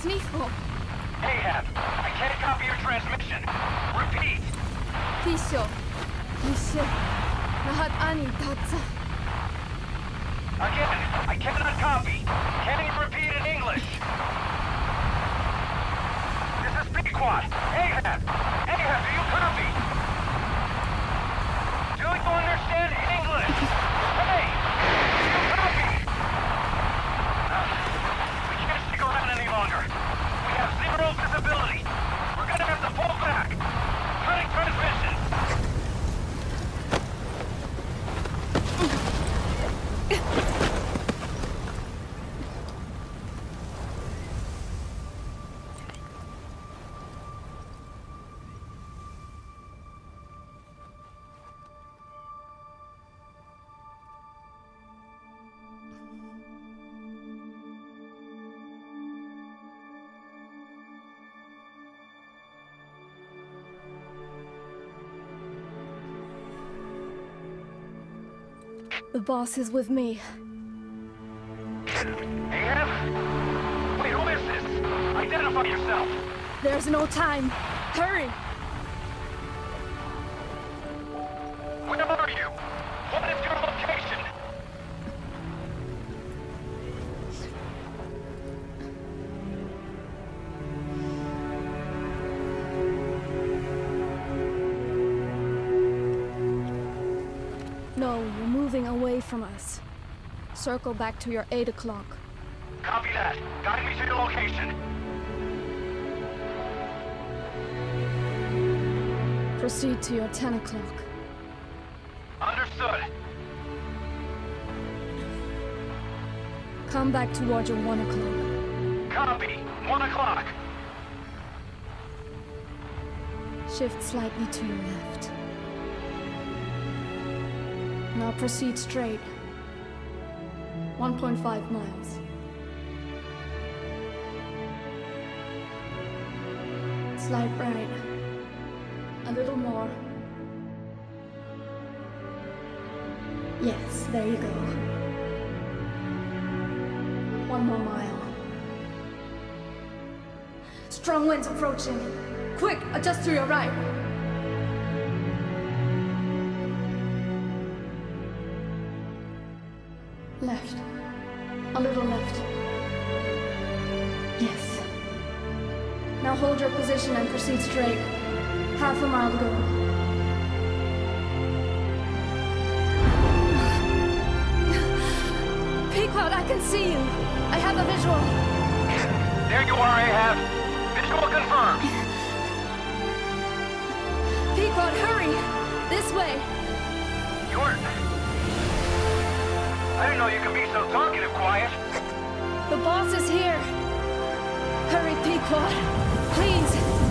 Sneeful. Ahab, I can't copy your transmission. Repeat. Tisho. Nishe. Lahat ani tatsa. Again, I cannot The boss is with me. Ahab? Wait, who is this? Identify yourself. There's no time. Hurry! Where are you? What is your No, you're moving away from us. Circle back to your 8 o'clock. Copy that. Guide me to your location. Proceed to your 10 o'clock. Understood. Come back towards your 1 o'clock. Copy. One o'clock. Shift slightly to your left. Now proceed straight. 1.5 miles. Slide right. A little more. Yes, there you go. One more mile. Strong winds approaching. Quick, adjust to your right. Left. A little left. Yes. Now hold your position and proceed straight. Half a mile to go. Pequod, I can see you. I have a visual. There you are, Ahab. Visual confirmed. Pequod, hurry! This way. You're... I didn't know you could be so talkative, Quiet. The boss is here. Hurry, Pequod. Please.